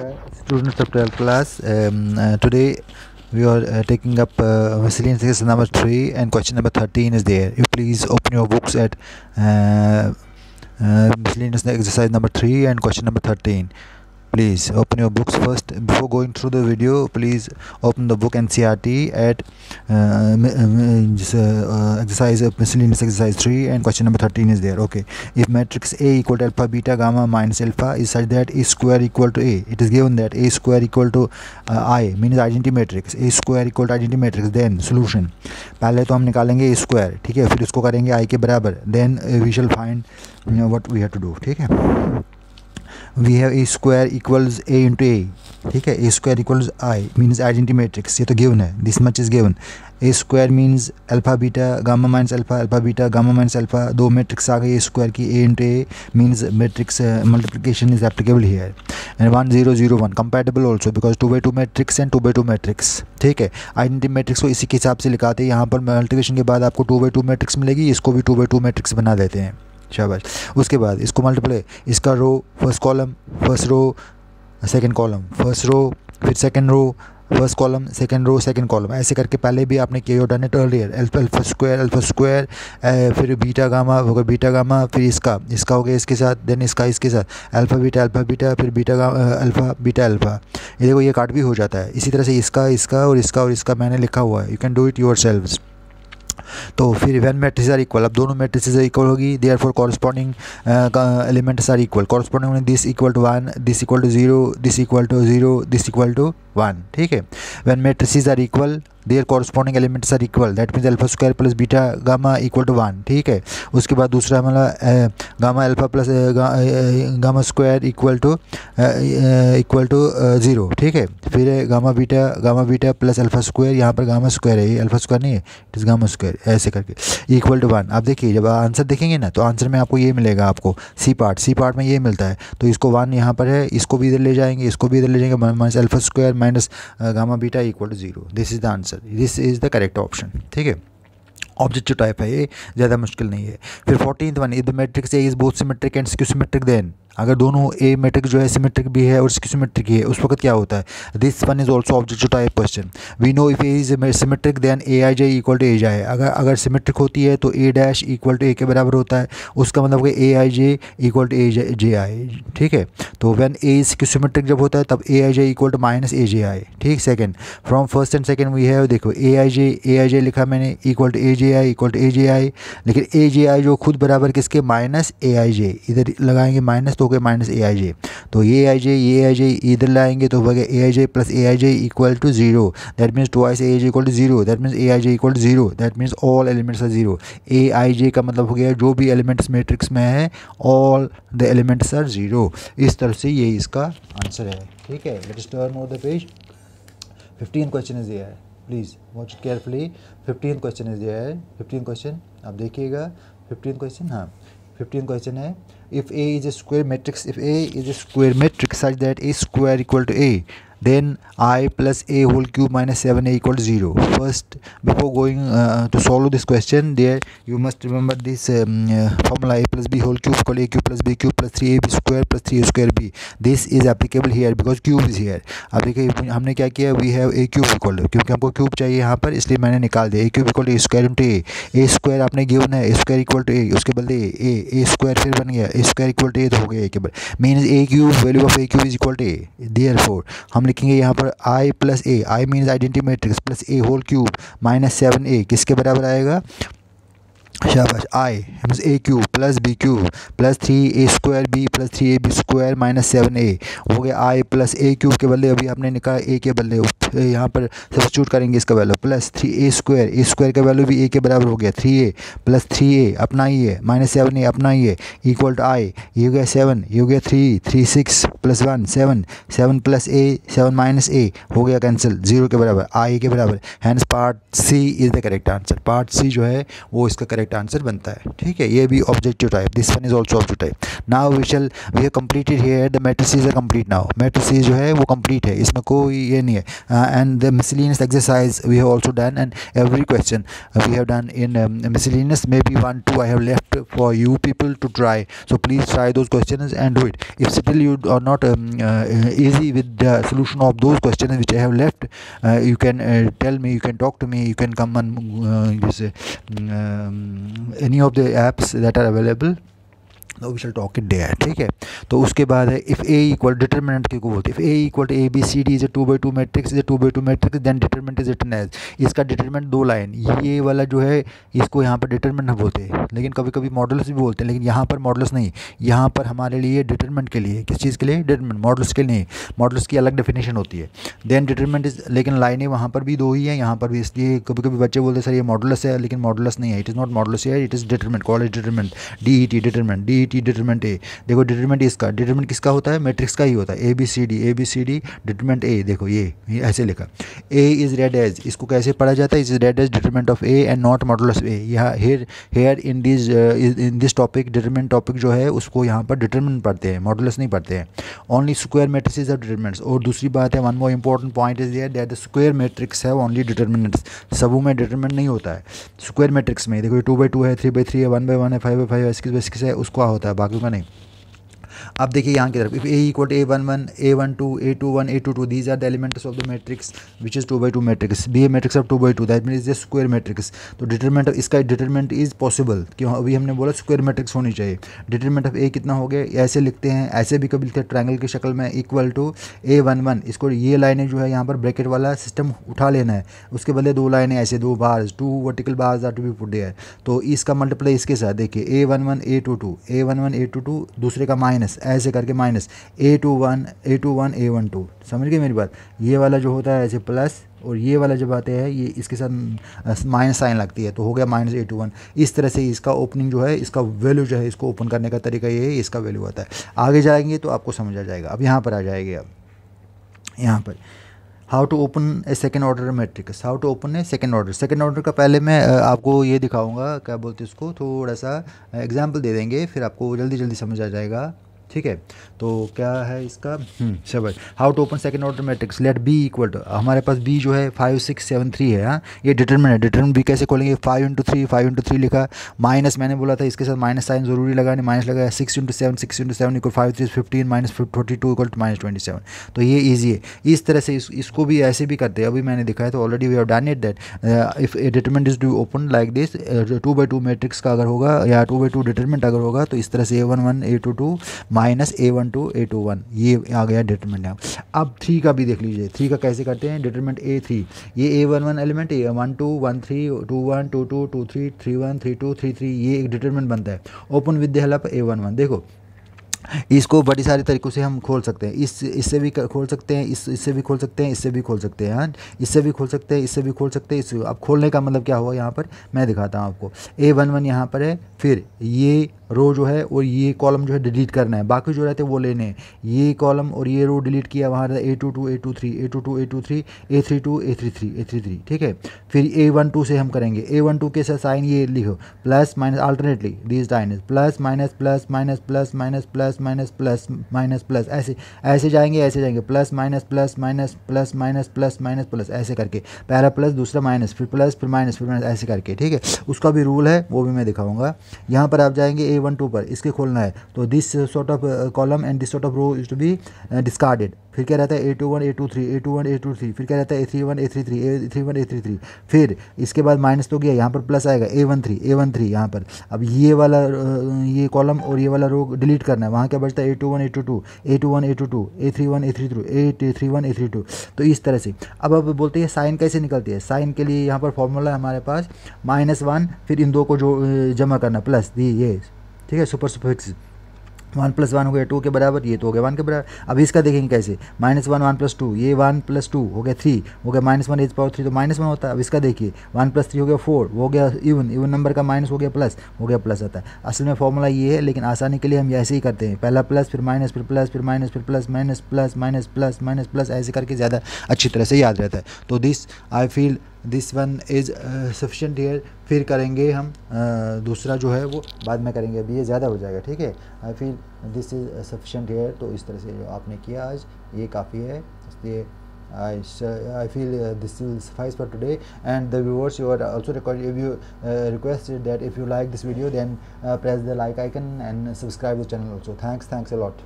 Students of 12th class. Um, uh, today we are uh, taking up uh, miscellaneous exercise number 3 and question number 13 is there. You please open your books at uh, uh, miscellaneous exercise number 3 and question number 13 please open your books first before going through the video please open the book ncrt at uh, uh, uh, exercise uh, miscellaneous exercise 3 and question number 13 is there okay if matrix a equal to alpha beta gamma minus alpha is such that a square equal to a it is given that a square equal to uh, i means identity matrix a square equal to identity matrix then solution पहले तो हम निकालेंगे a square ठीक है फिर इसको करेंगे i के बराबर uh, shall find you know, what we have to do ठीक है we have A square equals A into A ठीक है? A square equals I means identity matrix ये तो गिवन है. This much is given A square means alpha beta gamma minus alpha alpha beta gamma minus alpha दो matrix आ गई A square की A into A means matrix multiplication is applicable here and one zero zero one compatible also because two by two matrix and two by two matrix ठीक है? Identity matrix को इसी के हिसाब से लिखाते हैं. यहाँ पर मल्टीप्लिकेशन के बाद आपको टू बाई टू मैट्रिक्स मिलेगी. इसको भी टू बाई टू मैट्रिक्स बना देते हैं. शाबाश। उसके बाद इसको मल्टीप्लाई इसका row first column first row second column first row फिर second row first column second row second column ऐसे करके पहले भी आपने किया done it earlier alpha square alpha square फिर बीटा गामा हो गया बीटा गामा फिर इसका। इसका हो गया इसके साथ देन इसका, इसके साथ। अल्फ़ा बीटा अल्फ़ा बीटा फिर beta gamma alpha beta alpha ये देखो, ये काट भी हो जाता है। इसी तरह से इसका इसका और इसका और इसका मैंने लिखा हुआ है। You can do it yourselves तो फिर वैन मैट्रिस आर इक्वल अब दोनों मैट्रिसेज इक्वल होगी they are for corresponding elements are equal corresponding this equal to one this equal to zero this equal to zero this equal to one ठीक है? When matrices are equal their corresponding elements are equal, that means alpha square plus beta gamma equal to one ठीक है? उसके बाद दूसरा हमारा gamma alpha plus gamma square equal to equal to zero ठीक है? फिर gamma beta gamma beta plus alpha square यहाँ पर गामा स्क्वायर है, ये अल्फ़ा स्क्वायर नहीं है इट इज़ गामा स्क्वायर ऐसे करके इक्वल टू वन आप देखिए, जब आंसर देखेंगे ना तो आंसर में आपको ये मिलेगा आपको सी पार्ट सी पार्ट में ये मिलता है तो इसको वन यहाँ पर है, इसको भी इधर ले जाएँगे, इसको भी इधर ले जाएँगे minus alpha square minus gamma beta equal to zero this is the answer this is the correct option ठीक है? ऑब्जेक्टिव टाइप है, ये ज़्यादा मुश्किल नहीं है। फिर fourteen one if the matrix A is both symmetric and skew then अगर दोनों ए मेट्रिक जो है सिमेट्रिक भी है और सिमेट्रिक ही, उस वक्त क्या होता है? This one is also objective type question we know if A is symmetric then A I J equal to A जाए अगर अगर सिमेट्रिक होती है तो A dash equal to A के बराबर होता है। उसका मतलब कि A I J equal to A J I ठीक है? तो वैन ए इज़ सिमेट्रिक जब होता है, तब A I J equal to minus A J I ठीक? Second from first and second we है देखो A I J A I J लिखा मैंने equal to A J I equal to A J I लेकिन A J I जो खुद बराबर किसके? माइनस ए आई जे इधर लगाएँगे माइनस तो हो गया माइनस ए आई जे तो ये आई जे ये आई जे इधर लाएँगे तो हो गया A I J plus A I J equal to zero that means two I A I J equal to zero that means A I J equal to zero that means all elements are zero A I J का मतलब हो गया, जो भी elements matrix में है all the elements are zero इस तरह से ये इसका आंसर है। ठीक है? Let us turn over the page fifteen question is there please watch carefully fifteen question is there fifteen question आप देखिएगा। फिफ्टीन क्वेश्चन हाँ। फिफ्टीन क्वेश्चन है if A is a square matrix if A is a square matrix such that A square equal to A then i plus a whole cube minus 7a equal to 0 first before going uh, to solve this question there you must remember this um, uh, formula a plus b whole cube equal a cube plus b cube plus 3ab square plus 3a square b this is applicable here because cube is here अब देखिए हमने क्या किया we have A cube equal क्योंकि हमको cube चाहिए यहाँ पर इसलिए मैंने निकाल दिया A cube equal to A square into A A square आपने गिवन है A square equal to A उसके बदले ए ए स्क्वायर फिर बन गया A square equal to A तो हो गया ए के बदले mean A cube value of A cube is equal to A therefore हम लिखेंगे यहाँ पर I plus A I means identity matrix plus A whole cube minus seven A किसके बराबर आएगा? शाबाश I means A cube plus B cube plus three A square B plus three A B square minus seven A हो गया I plus A cube के बदले, अभी हमने निकाला ए के बदले। यहाँ पर सब्सिट्यूट करेंगे इसका value plus three A square A square का वैल्यू भी ए के बराबर हो गया three A plus three A अपना ही है माइनस सेवन ए अपना ही है इक्वल टू आई ये हो गया सेवन ये हो गया three three six plus one seven seven plus A seven minus A हो गया कैंसिल ज़ीरो के बराबर आई के बराबर। Hence part C is the correct answer part C जो है, वो इसका करेक्ट आंसर बनता है। ठीक है, ये भी objective type this one is also objective type now we shall we have completed here the matrices are complete now matrices जो है वो कंप्लीट है. इसमें कोई ये नहीं है. And the miscellaneous exercise we have also done and every question we have done in miscellaneous may be one two I have left for you people to try so please try those question and do it if still you are not um, uh, easy with the solution of those questions which I have left uh, you can uh, tell me you can talk to me you can come on use um, any of the apps that are available. We shall talk it there ठीक है? तो उसके बाद है if A equal determinant के बोलते if A equal to A B C D is a two by two matrix is a two by two matrix then determinant is written as इसका determinant दो लाइन ये वाला जो है, इसको यहाँ पर डिटर्मिनेंट बोलते हैं। लेकिन कभी कभी मॉडल्स भी बोलते हैं, लेकिन यहाँ पर मॉडल्स नहीं। यहाँ पर हमारे लिए डिटर्मिनेंट के लिए। किस चीज़ के लिए? डिटर्मिनेंट मॉडल्स के लिए। मॉडल्स की अलग डेफिनेशन होती है। देन डिटर्मिनेंट इज़ लेकिन लाइनें वहाँ पर भी दो ही हैं। यहाँ पर भी इसलिए कभी कभी बच्चे बोलते हैं, सर, ये मॉडल्स है। लेकिन मॉडल्स नहीं है। इट इज़ नॉट मॉडल्स है it is determinant college determinant D E T determinant D E T determinant A देखो डिटरमेंट इसका डिटरमेंट किसका होता है? मैट्रिक्स का ही होता है। A B C D A B C D determinant A देखो ये, ऐसे लिखा। ए इज़ रेड एज इसको कैसे पढ़ा जाता है? Is read as determinant of A and not model A यहाँ here here in this in this topic determinant topic जो है उसको यहाँ पर डिटरमेंट पढ़ते हैं मॉडल्स नहीं पढ़ते हैं। Only square matrix of determinants और दूसरी बात है one more important point is that the square matrix है ओनली डिटरमिनेंट्स सबू में डिटरमेंट नहीं होता है। स्क्वायर मैट्रिक्स में देखो टू बाई टू है थ्री बाई थ्री है वन बाई वन है फाइव बाई फाइव है सिक्स बाई सिक्स है उसको होता है बाकी का नहीं। अब देखिए यहाँ की तरफ़ if A equal A one one A one two A two one A two two these are the elements of the matrix which is two by two matrix B A matrix of two by two that mean is the square matrix तो determinant इसका determinant is possible क्यों? अभी हमने बोला square matrix होनी चाहिए। Determent of ए कितना हो गया? ऐसे लिखते हैं, ऐसे भी कभी लिखते हैं ट्रायंगल की शक्ल में equal to A one one इसको ये लाइनें जो है यहाँ पर ब्रैकेट वाला सिस्टम उठा लेना है। उसके बदले दो लाइनें ऐसे, दो bars two vertical bars are to be put है तो इसका मल्टीप्लाई इसके साथ, देखिए A one one A two two A one one A two two दूसरे का माइनस ऐसे करके minus A two one A two one A one two समझ गए मेरी बात? ये वाला जो होता है ऐसे प्लस और ये वाला जब आते हैं, ये इसके साथ माइनस साइन लगती है तो हो गया माइनस ए टू वन इस तरह से इसका ओपनिंग जो है, इसका वैल्यू जो है, इसको ओपन करने का तरीका ये है, इसका वैल्यू आता है। आगे जाएँगे तो आपको समझ आ जाएगा। अब यहाँ पर आ जाएगी अब यहाँ पर। How to open a second order matrix how to open a second order second order का पहले मैं आपको ये दिखाऊँगा, क्या बोलते हैं उसको? थोड़ा सा एग्ज़ाम्पल दे देंगे, फिर आपको जल्दी जल्दी समझ आ जाएगा। ठीक है? तो क्या है इसका? Seven how to open second order matrix let B equal to हमारे पास बी जो है फाइव सिक्स सेवन थ्री है हाँ? ये डिटर्मिन है। डिटर्मिन बी कैसे खोलेंगे? Five into three five into three लिखा। माइनस मैंने बोला था इसके साथ माइनस साइन ज़रूरी लगाने माइनस लगाया six into seven six into seven equal five three fifteen minus forty two equal to minus twenty seven तो ये ईजी है। इस तरह से इस, इसको भी ऐसे भी करते हैं। अभी मैंने दिखाया तो already we have done it that if A determinant is do open like this two by two matrix का अगर होगा या टू बाई टू डिटर्मेंट अगर होगा तो इस तरह से A one one A two two minus A one two A two one. ये आ गया डिटरमेंट अब थ्री का भी देख लीजिए। थ्री का कैसे करते हैं? डिटरमेंट ए थ्री ये A one one element A one two one three two one two two two three three one three two three three ये एक डिटरमेंट बनता है। Open with the help A one one देखो इसको बड़ी सारी तरीक़ों से हम खोल सकते हैं। इस, इससे भी खोल सकते हैं, इस, इससे भी खोल सकते हैं, इससे भी खोल सकते हैं हाँ इससे भी खोल सकते हैं, इससे भी खोल सकते हैं इससे अब खोलने का मतलब क्या हुआ यहाँ पर? मैं दिखाता हूँ आपको। ए वन वन यहाँ पर है, फिर ये रो जो है और ये कॉलम जो है डिलीट करना है। बाकी जो रहते हैं वो लेने हैं। ये कॉलम और ये रो डिलीट किया, वहाँ रहता है A two two, A two three, A two two, A two three, A three two, A three three, A three three, ठीक है? फिर ए वन टू से हम करेंगे। ए वन टू के साथ साइन ये लिखो। Plus minus, alternately this sign plus minus plus minus plus minus, plus minus plus minus plus ऐसे ऐसे जाएँगे ऐसे जाएँगे plus minus plus minus plus minus plus minus plus ऐसे करके। पहला प्लस दूसरा माइनस फिर प्लस फिर माइनस फिर माइनस ऐसे करके, ठीक है? उसका भी रूल है, वो भी मैं दिखाऊँगा। यहाँ पर आप जाएँगे ए वन टू पर, इसके खोलना है। तो this sort of column and this sort of row is to be discarded फिर क्या रहता है? A two one A two three A two one A two three फिर क्या रहता है? A three one A three three A three one A three three फिर इसके बाद माइनस तो गया, यहाँ पर प्लस आएगा A one three A one three यहाँ पर। अब ये वाला ये कॉलम और ये वाला रो डिलीट करना है, वहाँ क्या बचता है? A two one A two two A two one A two two A three one A three two A three one A three two तो इस तरह से। अब अब बोलते हैं, साइन कैसे निकलती है? साइन के लिए यहाँ पर फॉर्मूला है हमारे पास माइनस वन फिर इन दो को जो जमा करना प्लस दी ये, ठीक है super suffix one plus one हो गया टू के बराबर, ये तो हो गया वन के बराबर। अब इसका देखेंगे कैसे? Minus one one plus two, ये वन प्लस टू हो गया थ्री हो गया minus one as power three तो माइनस वन होता है। अब इसका देखिए, वन प्लस थ्री हो गया फोर हो गया इवन इवन नंबर का माइनस हो गया प्लस हो गया प्लस आता है। असल में फॉर्मूला ये है, लेकिन आसानी के लिए हम ऐसे ही करते हैं। पहला प्लस फिर माइनस फिर प्लस फिर माइनस फिर plus minus plus minus plus minus plus ऐसे करके ज़्यादा अच्छी तरह से याद रहता है। तो this I feel this one is sufficient here फिर करेंगे हम uh, दूसरा जो है वो बाद में करेंगे अभी ये ज़्यादा हो जाएगा ठीक है feel this is sufficient here तो इस तरह से जो आपने किया आज ये काफ़ी है इसलिए I, I feel uh, this will suffice for today and the viewers you are also record if you uh, requested that if you like this video then uh, press the like icon and subscribe the channel also thanks thanks a lot